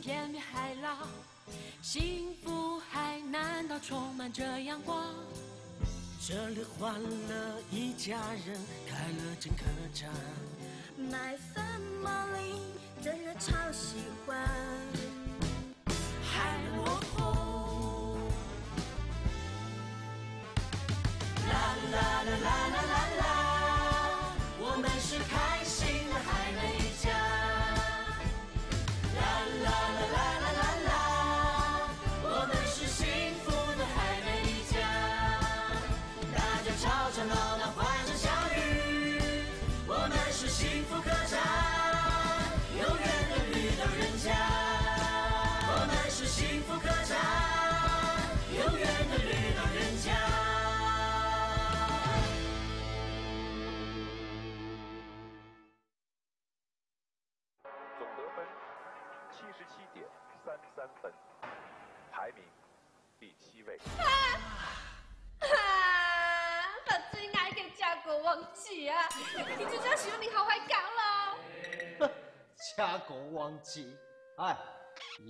天边还老，幸福海难道充满着阳光？这里欢乐一家人，开了整客栈。My family 真的超喜欢。海落后，啦啦啦啦啦啦啦，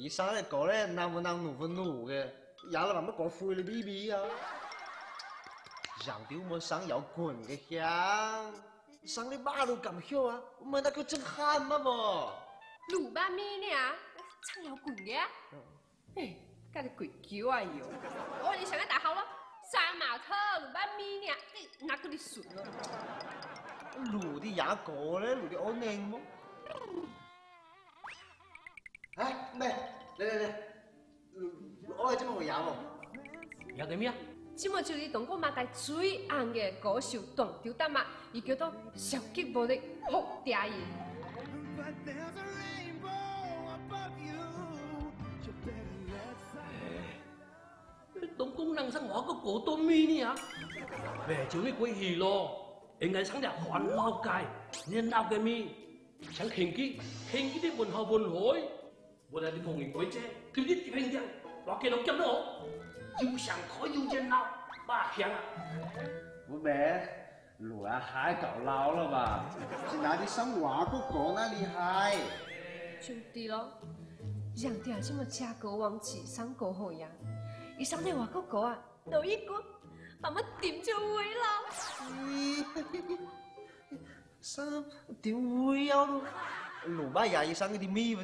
以上嘅歌咧，能不能努不努嘅？有啦，慢慢講灰你 B B 啊！让丢我上有滾嘅香，上你马路咁囂啊，我们那个真喊乜噃？鲁班咪呢？唱摇滚嘅啊？哎，家啲鬼叫啊哟！我你想要打好了，三毛特鲁班咪呢？你哪个你順咯？路的牙膏嘞，路啲安寧麼？哎，咩？嚟嚟嚟，我係真冇有喎。有嘅咩啊？即麼就係當個馬界最紅嘅歌手當條丹麥，伊叫做小吉無力好嗲伊。當功能生活個歌多咩呢啊？別就呢鬼戲咯，應該生日環鬧界，你鬧嘅咩？想慶記，慶記啲門後門海，我哋啲逢年鬼啫，叫啲平人落嘅落金咯，要想開要熱鬧，八香啊！唔咩，路啊太搞鬧了吧？是哪裡上外國歌那厲害？就對咯，人哋係這麼家國王子生歌好呀，伊上啲外國歌啊，有一個慢慢點就會啦。上點會有咯？路巴也要上嗰啲咩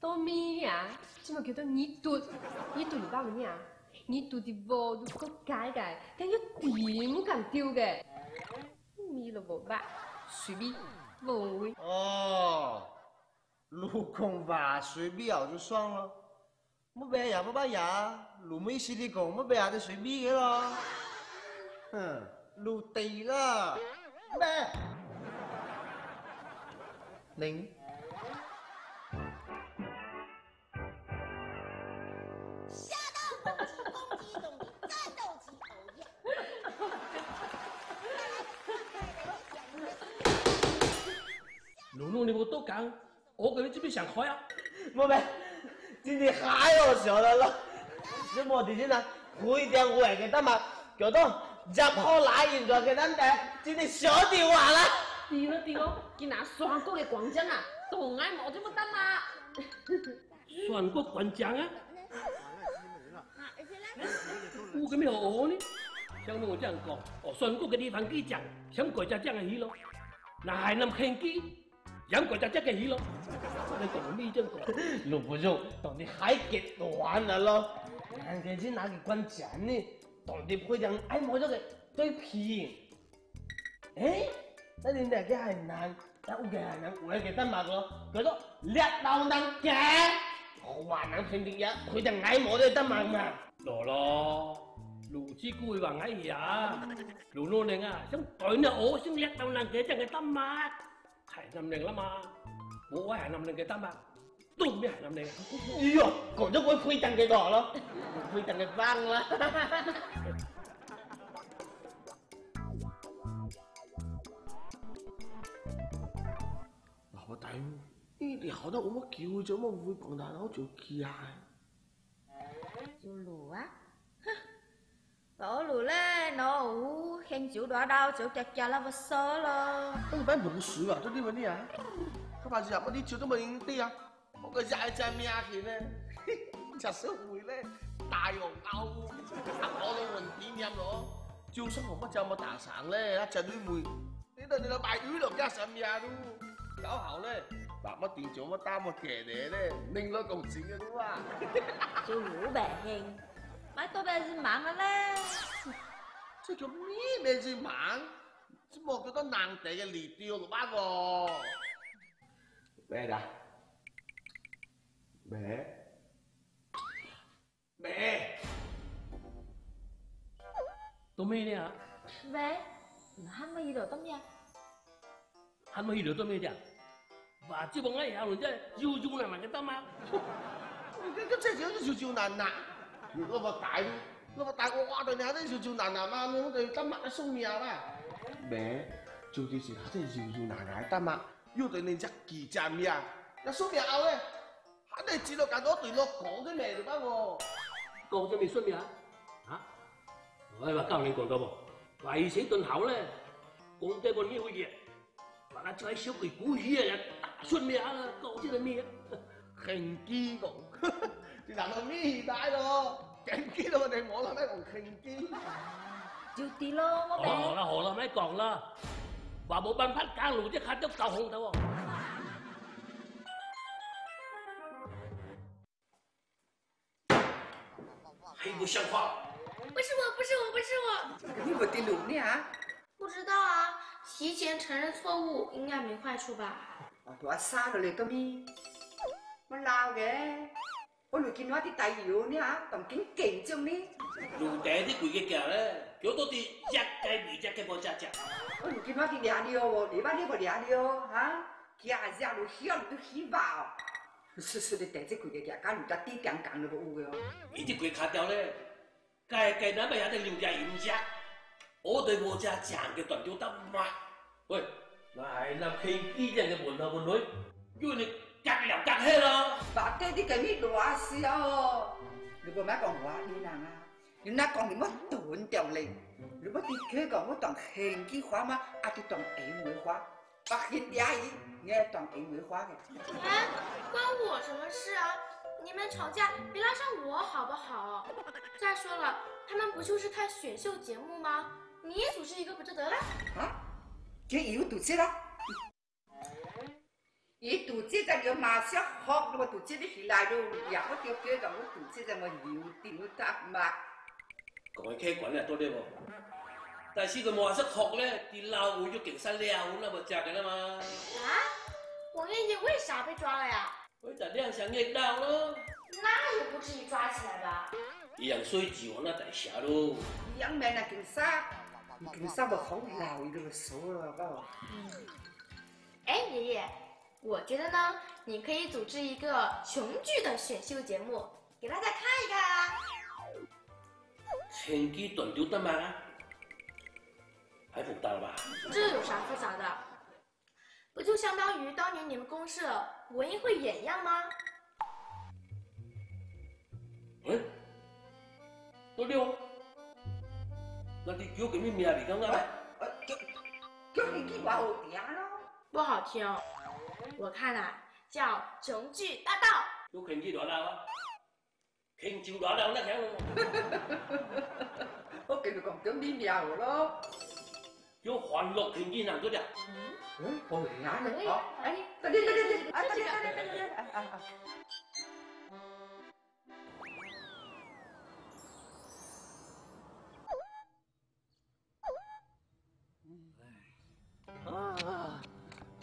喎呢？到咪呀，這麼叫做你讀，你讀你爸乜呀？你讀啲無讀個解解，梗要點咁丟嘅，咪咯無吧，随便無會。哦，路空吧，隨便咬就算了。冇白牙冇白牙，路沒實力講，冇白牙就隨路路你冇多講，我嘅你知唔知上海啊？冇咩，今天太好笑了咯！你冇睇見啊？會點會嘅得嘛？叫做入口奶現在嘅等嘅，今天小電話啦！對咯對咯，見那雙國嘅廣州啊，同愛冇這麼得啦。全國冠獎啊！我嘅咩我呢？像我這樣講，哦，全國嘅地方機獎，像國家獎嘅戲咯，那海南慶記，像國家獎嘅戲咯。你講咩真講？路不用，當你海極完了咯。人哋先拿個冠獎呢，當你會讓愛冇咗嘅對片。誒，那你哋嘅海南，但我嘅海南我嘅得嘛咯，叫做叻到能嘅。華南平定日，佢就愛冇都得嘛嘛。羅咯，盧之姑會話矮呀，盧羅寧啊，想對你我先叻到能嘅真係得嘛，係南寧啦嘛，我係南寧嘅得嘛，都咩係南寧？哎呦，講咗會配凳嘅個咯，配凳嘅翻啦。老大，呢啲好得我乜叫咗乜會幫大佬做機啊？做路啊？哼，攞路咧，攞好輕少攞到就夾夾啦，我疏咯。咁你班老鼠啊，都啲乜啲啊？佢平時入嗰啲照都冇影啲啊，好我个日只命去呢，吃社会咧，大洋勾，啊我都问点念咯，就算我乜就冇大省咧，一隻女妹，你哋你老大魚落加上命咯，搞後咧，白乜電做乜擔乜騎呢咧，另攞共錢嘅都啊，小鲁白兄，买多半是忙了嘞。這叫咩名先猛？只莫叫得難地嘅離調咯吧喎，咩㗎？咩？咩？到咩呢啊？喂，喊乜嘢度得咩？喊乜嘢到咩啫？哇！即幫我下輪真係要要難難嘅得嘛？你個真係少少難難，如果我大，我個大我話對你下啲少少難難嘛，我哋得乜一送命啦。咩？就啲事下啲少少難難得乜，要對你一記站命，一送命後咧，下啲知道干多對落講啲咩嚟吧喎？講咗未信咩啊？嚇！我係話教你講到噃，話以前頓口咧，講得個咩會嘅，話阿仔小鬼故意啊，打信咩啊？講啲係咩啊？慶基個，你難道咩大咯？慶基到我哋冇啦咩講慶基？就啲咯，我好啦好哋。啦好啦，咪講啦，話冇辦法揀路，即刻都夠紅到喎。還不像话！不是我，不是我，不是我，你不得路呢啊？不知道啊。提前承认错误应该没坏处吧？我傻咗你咁咪，我老嘅，我嚟見我啲弟友呢啊，同警警長呢，路底啲鬼嘅腳咧，叫多啲一雞二隻嘅冇隻隻。我嚟見我啲靚了喎，你把呢個靚了嚇，家家路曉路都起爆，實實你第隻佢嘅家家路得啲緊緊咯喎嘅，呢啲鬼卡掉咧，計計嗱咪有啲了解唔隻，我對我隻正嘅斷掉得乜？喂，嗱係嗱企機人嘅門口門女，因為你隔嚟隔去咯。白爹啲咁咩亂笑，你個咩講話你嗱啊？你那講你乜斷掉你？你乜啲佢講我當興機話嘛，啊啲當英語話，白人阿姨我當英語話嘅。哎，关我什么事啊？你们吵架别拉上我好不好？再说了，他们不就是看选秀节目吗？你也组织一个不就得了？啊？佢要讀書啦？你讀書就要馬上學，我讀書啲起来咯，呀，我就觉得我讀書就我要點得嘛？講起滾啊多啲喎，但係佢冇話識學咧，啲撈會喐勁身撩啦，咪隻嘅啦嘛。啊？王爷爷为啥被抓了呀？佢就亮相逆撈咯，那也不至于抓起来吧？啲人衰住我啦，大下咯。兩面啊，警察，警察不好鬧呢個數啦，包。哎，爷爷，我觉得呢，你可以组织一個雄劇的选秀节目，给大家看一看啊。前機斷掉得嘛？還複雜了吧？这有啥复杂的？不就相当于当年你们公社文艺汇演一樣嗎？誒，多啲喎，那你叫佢咩名嚟講啊？呃，叫叫你啲話好聽咯。不好聽，我看啊，叫《琼剧大道要傾幾多撈啊？傾照多撈得響，我跟你講叫咩名咯？要歡樂傾幾難嗰啲。嗯，好哎，得得得得得，啊得得得得得，啊啊啊！啊，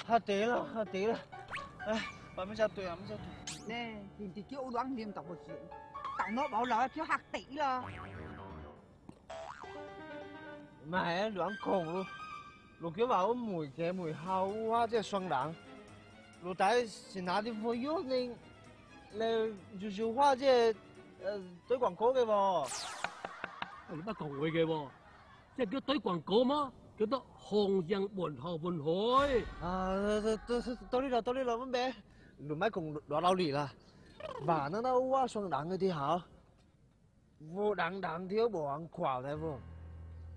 黑地啦，黑地啦，唉，慢慢隻對，慢慢隻對。nè tìm thì kêu đoán liêm tổng một chuyện tổng nó bảo là kêu hạt tỷ là 唔係啊，兩講咯。六九話我梅嘅梅後啊，即係雙人。老大是哪啲貨用你你就少花即係誒對廣告嘅喎。你不講會嘅喎，即係叫對廣告嘛，叫做紅人門後門海。啊，到到到呢度到呢度乜咩？唔係講攞老李啦，話那那話雙人嗰啲好，無人人條無人掛嘅喎。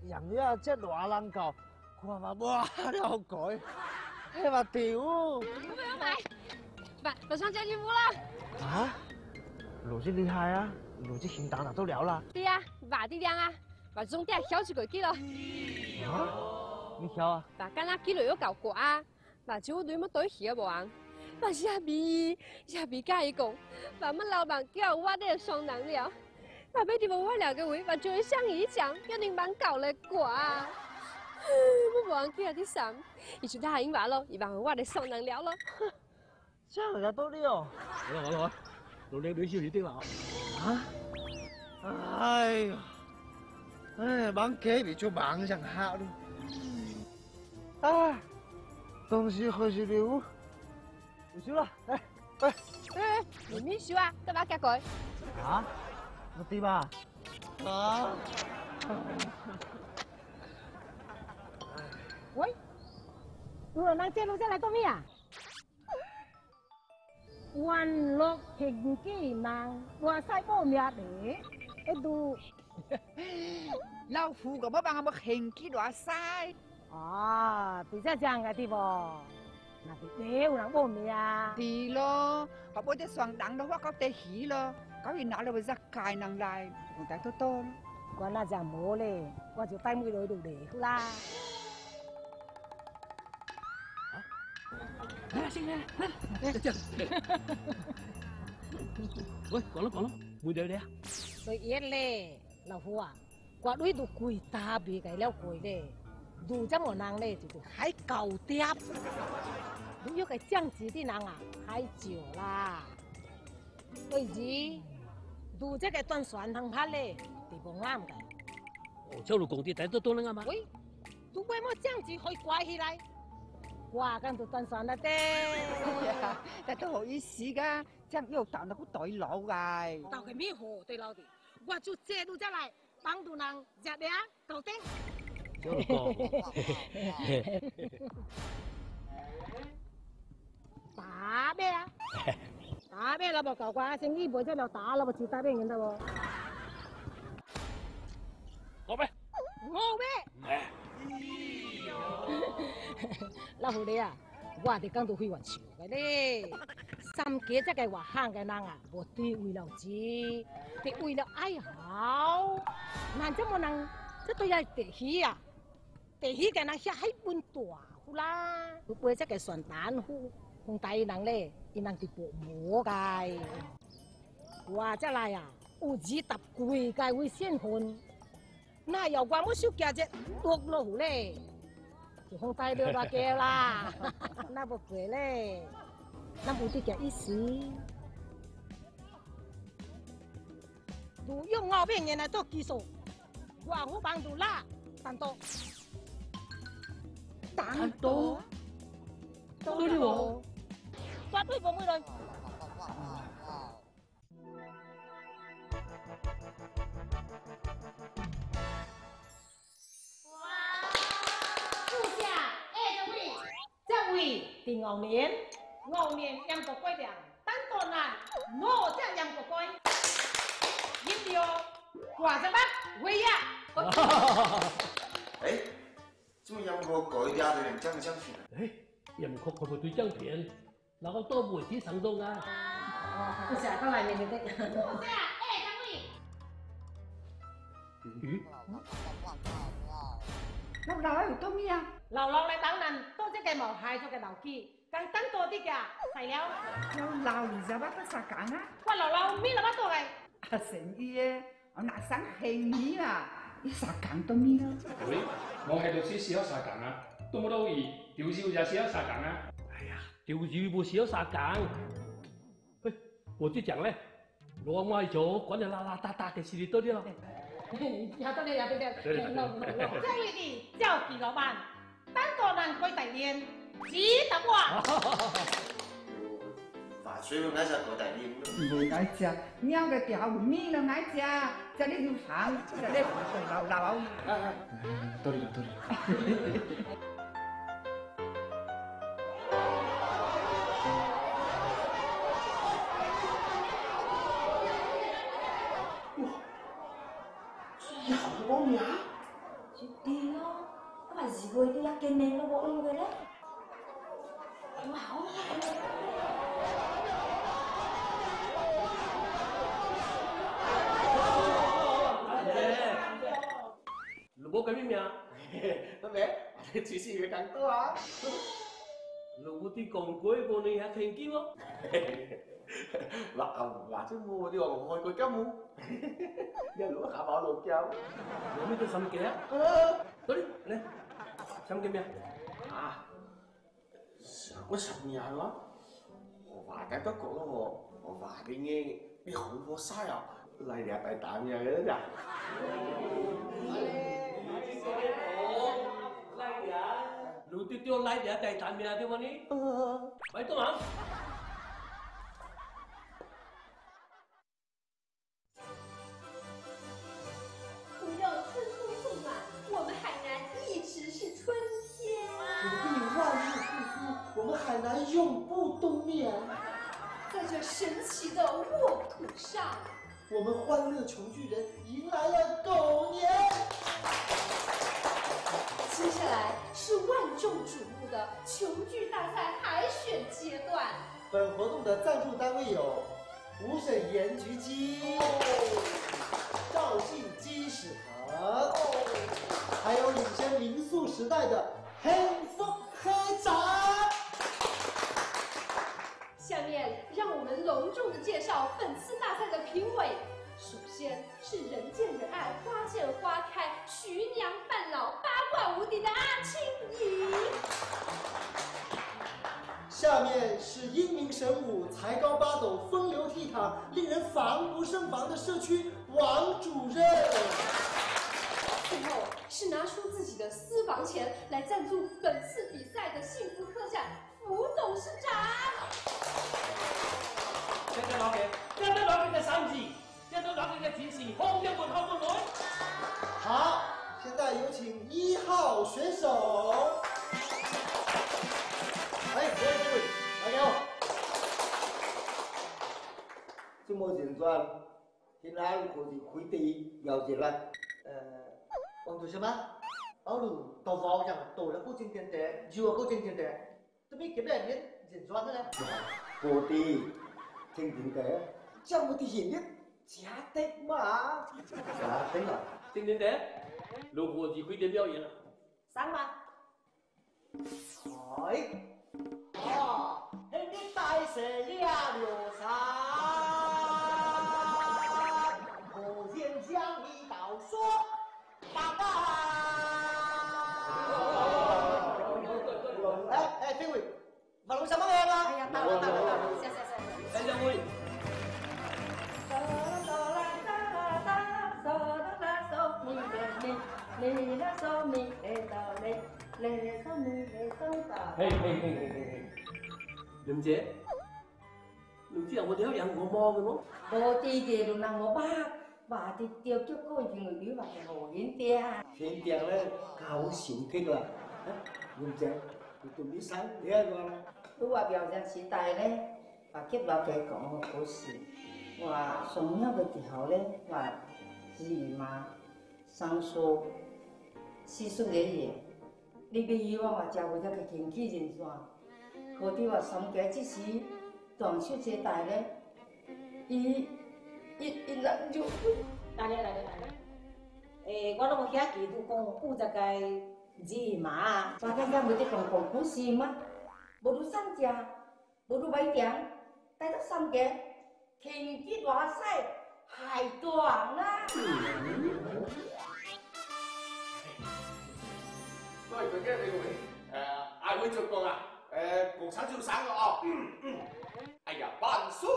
人呀，即係攞人教，掛話哇，你好改，係話屌。爸，我上家去屋了。啊？罗子厉害啊！罗子现打哪都了啦。对呀，爸的亮啊，爸中间晓住佢几咯。啊？你晓啊？爸今日几耐有搞过啊？爸就对乜对起啊无啊？爸下边下边介意讲，爸么老板叫我的双能了。爸俾啲我两个位，爸就像以前一定帮搞了寡。不忘记啲衫，而且他应话咯，而帮我哋双能了咯。这样人多啲哦。好了好了好啦，老靚女少你啲啦。啊？哎呀，哎，忙给比就忙上好了。啊，东西回去礼物，不收了，来，来。哎，你咩收啊？得把夹佢。啊？我对吧？啊？喂，路人借路借嚟做咩啊？วันลกเห็นกี่นางว่าใส่โบเมียเด๋ไอ้ดู 老夫个么帮我们很几多塞。哦，比这样个地方。mà thì thế là bố mẹ à thì lo họ bố thế xoàng đắng đó hoặc có tê hí lo có gì nào là bây giờ cài nàng lại người ta tốt tốt quá là giả mố lê quá chỗ tay mũi đối đủ để la Ôi, có lắm, có lắm. Mùi đều đây à? Tôi yết lê. 老夫啊，国内都贵大别个了贵的，如这么难咧就是还高点，你要个降子的人啊，还少啦。所以，如这个断船能拍嘞，地方烂的。哦，走路工地等都多了啊嘛。喂，如果么降级可以挂起来，挂咁就断船了的。哎 呀，都好意思噶，这样又打那个对老个。打个咩货对老的？我就借路再来，帮助人，咋的？搞定。就。啊！答辩，老婆搞关，先去陪这聊答，老婆去答辩，认得不？我呗。我呗。老狐狸啊，我得刚都会玩起，兄弟。三幾只嘅話坑嘅人啊，無對為了子，係為了爱好，難啫冇能，即對係地起啊，得起嘅人下喺半大户啦，佢背只嘅船蛋户，同大人咧，伊人是薄膜嘅，話即嚟啊，有紙揼貴嘅會先換。那有關我小家姐落落湖咧，就放低了啦叫啦，那不贵嘞，那冇啲嘅意思。如用我邊人嚟做技術，我好幫到啦，但多，但多，多啲喎。發推報妹來。副驾二的位，这位定牛年，牛年养个龟粮，等多难，我这养个龟，一定要挂着吧，喂呀！哎，怎么样我改掉的人这样这样子？誒，人確佢對張片，嗱個多媒體上當啊！副駕過來面的。副驾二的位，咦？老老喺度做咩啊？老老来等人，多隻嘅毛害多啲㗎，係了。老老你知乜都啥講啊？我流流咩流乜多嘅？啊，成意嘅，我拿生興意啊，你啥講都咩啦？喂，我喺度先試咗殺緊啊，都冇到二，屌少就試咗殺緊啊！哎呀，釣魚冇少殺緊。喂，我就講咧，攞歪咗，滾就邋邋遢遢嘅事多啲咯。有得你有得你，對對對老老老，這位的叫紀老板，等多人歸第年，只得我。法水我挨只個大啲唔愛食，喵嘅條咩都愛食，這裡要飯，這裡老老。多啲多啲。有冇嘢？絕對咯，咁咪如果啲一見面咯喎，會唔會咧？哇！好你冇改咩名？乜咩？你主持嘅更多啊！老啲咁鬼過你係聽見咯？嗱嗱，即冇啲話我開個金冇，一路下馬路叫。有咩叫心機啊？嗰啲嚟，心機咩啊？啊，上個十年啦，我話緊都講咯我，我話你嘅你好過嘥啊，嚟日大膽嘅嗰啲啊。老啲丟拉啲大膽咩啊？啲乜呢？喂，東行。不神奇的沃土上，我们欢乐穷巨人迎来了狗年。接下来是万众瞩目的球剧大赛海选阶段。本活动的赞助单位有五省盐焗鸡、肇庆鸡屎藤，还有领先民宿时代的黑风黑宅。下面让我们隆重的介绍本次大赛的评委。首先是人见人爱、花见花开、徐娘半老、八卦无敌的阿青怡。下面是英明神武、才高八斗、风流倜傥、令人防不胜防的社区王主任。最后是拿出自己的私房钱来赞助本次比赛的幸福客栈副董事长。跟住攞嘅，跟住攞佢嘅三字，跟住攞佢嘅指示，看一門看門來。好，现在有请一号选手。哎，各位各位，大家好。这么简单，现在我是快递要进来。呃，王同学们，奥鲁到房上到了不进店的，就不进店的，这边给不人人转的呢？我的听听的，这么的现的假的嘛？假的啊！正正地，老伙子佢哋表演啦。上吧。哎，啊，嘿，马龙什么样啊？哎呀，到了到了到了，下下下。大家會。嘿嘿嘿嘿嘿嘿，林姐，你知有冇條人我摸嘅麼？我弟弟就讓我爸爸的掉腳高已經女話係何顯爹。现在咧搞小激啦，林姐，你做啲生你一個啦。都話表象時代咧，話結落嘅講個故事，話送入嘅時候咧，話子魚嘛，生疏，四叔爺爺，你比以為話就會一個經紀人算，嗰啲話審計之時，當小姐大咧，伊伊伊諗住，大家大家大家，誒，我都冇遐記住講古只個子魚嘛，話緊緊冇啲講講故事吗？冇到三隻，冇到 bảy 點，帶到三嘅，經紀話晒係短啦。都係佢嘅你會誒嗌會做工啊？誒共產做省嘅哦。哎呀，万岁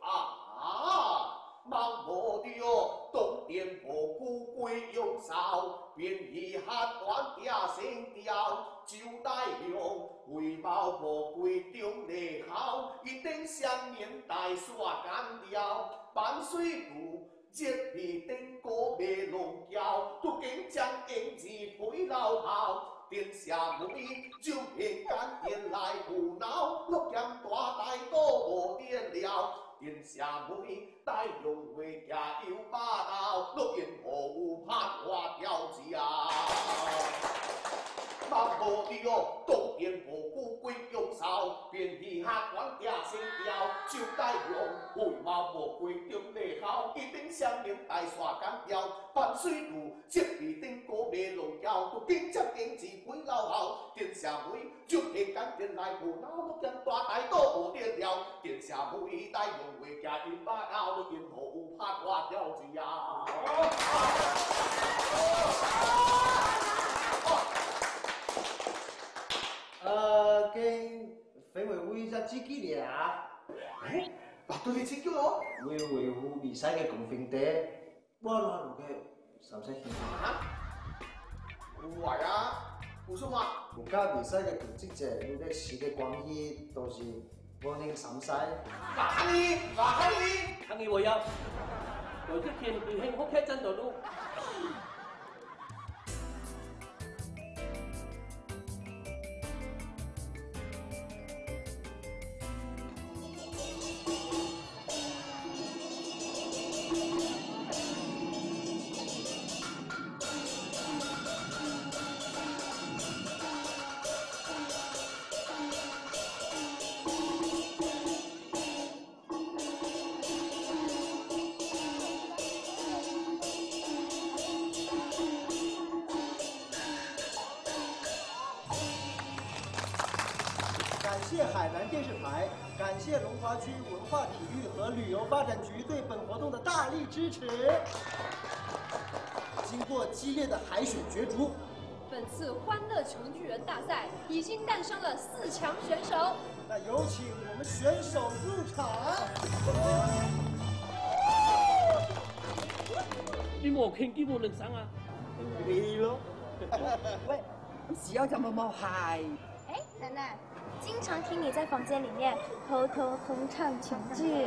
啊！忙我的哦，東電破故歸用哨，便以黑短嗲聲調，就帶了回報破歸中你好，一定向年代耍干掉，萬歲不。接皮頂個咩龍橋，都竟將英字配老校，殿下妹就偏干電來胡鬧，錄音大大多無電了，殿下妹帶用回家又霸道，錄音何無盼話調教，无地哦，当天无故归中烧，便地下官定声调，就带用为毛无归中内校，一定相连大刷干掉，伴水路接地顶过马路桥，都紧接经济归老后，电社会就平干电来无脑都见大大都无电了，电社会带用为家因把后都因何有拍我掉子呀？呃，跟肥委会一只自己俩，哎，把对你自己咯。为维护比赛的公平的，我攞路嘅手势顯啊？唔係啊，胡叔話。國家比賽嘅組織者，你嘅事嘅關係都是我哋審晒。哪里？哪里？抗议我要，有一天你幸福開真道路。电视台，感谢龙华区文化体育和旅游发展局对本活动的大力支持。经过激烈的海选角逐，本次欢乐球巨人大赛已经诞生了四强选手。那有请我们选手入场。你冇傾基本能生啊？你咯。喂，是有咁冇冇係？哎，奶奶，经常听你在房间里面偷偷哼唱情剧，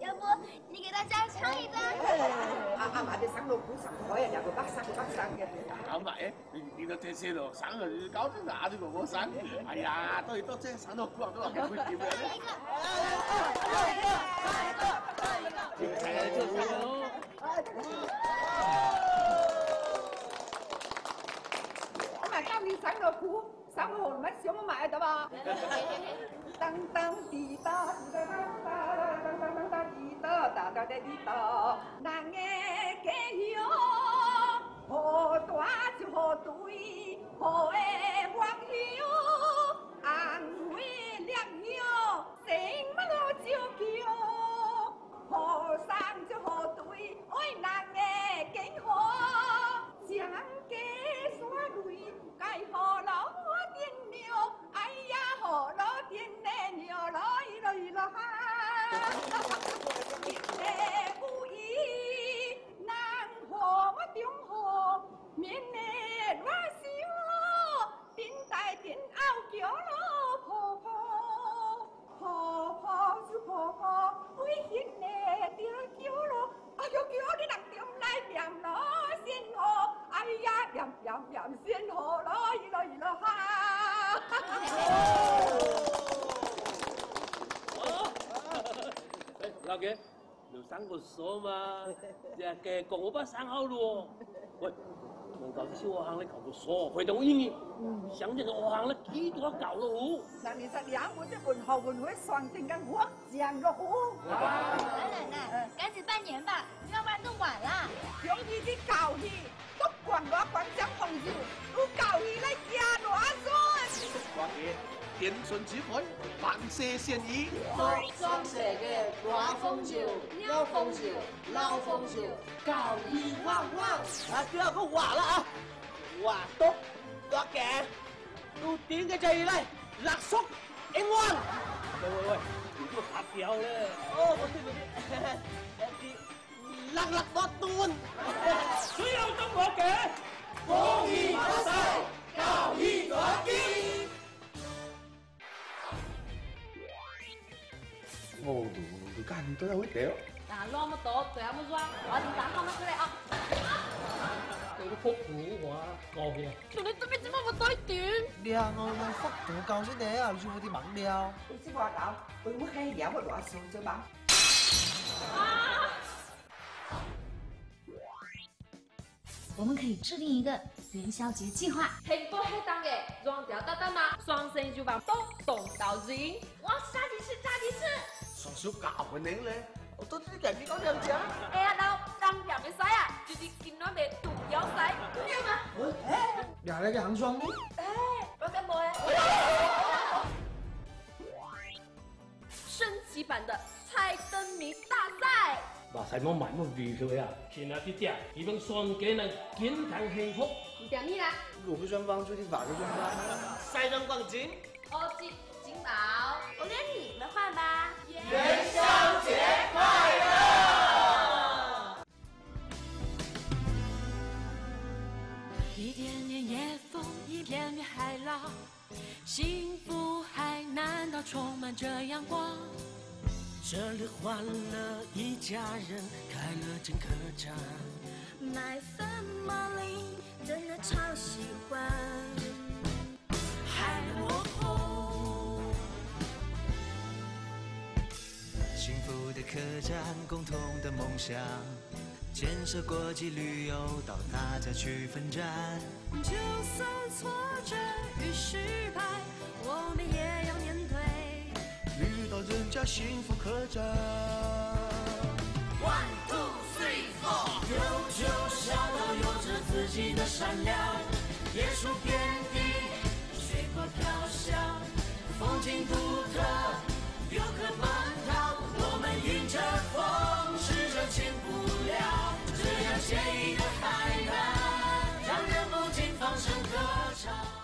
要不你给大家唱一段？阿阿嫲啲省老古神海啊，有個北生北生嘅。搞埋嘅，你見到這些路省啊，搞到牙都冇省。哎呀，都係多謝省到古人都話佢會點嘅。我咪教你省老古，省個號乜小乜埋得嘛？噔噔滴答滴答噔噔噔噔噔滴答哒哒哒滴答，人嘅家鄉，好大就好对，好嘅網友，安慰良友，成乜路照叫，好生就好對，愛人嘅健康，將嘅山類該好老點了，哎呀好老點咧了，來來來哈，咧故意難好我中好，面咧我笑，點大點拗叫咯婆婆。婆婆就婆婆，危險咧掉叫咯，哎呦叫你人點來變咯先河，哎呀變變變先河咯，一咯一咯哈。哎，老嘅，你生個傻嘛？日嘅講我把生好咯。喂，能搞這些我行咧搞個傻，回到我英語，想這個我行咧幾多搞咯？那你在兩我這文學文會雙定跟我講個好。奶奶奶，趕緊拜年吧，要不然都晚啦。用你的教義，嘅天順之海，萬世善意。雙蛇嘅畫風潮、幽風潮、撈風潮，教義汪汪。啊，最後個畫啦啊，畫篤畫嘅，到點嘅就係嚟勒叔英文。喂喂喂，你都拍掉咧。哦，嗰啲嗰啲，有啲勒勒我斷。所有中國嘅公義不世，教義我堅。我们可以制定一个元宵节计划。幸福黑当的，让条大大妈双生就把动动到人。我炸鸡翅，炸鸡翅。双手搞不能嘞，我都自己改变高粱酱。哎呀，老当表没使啊，就是今晚的毒药使，对吗？哎，俩那个寒霜呢？哎，我干冇诶。升级版的猜灯谜大赛。话使冇埋乜味佢啊！前下啲啲啊，希望双家能健康幸福。你点你啦？我不双方，注定法个双方。赛上冠军。我接金宝。我跟你们换吧。元宵节快乐！一点点夜风，一片片海浪，幸福海难道充满着阳光？这里欢乐一家人，开了整客栈。客栈，共同的梦想，建设国际旅游到大家去奋战。就算挫折与失败，我们也要面对。遇到人家幸福客栈。One two three four，有酒笑闹，有着自己的善良，椰树遍地，水果飘香，风景独特惬意的海岸让人不禁放声歌唱。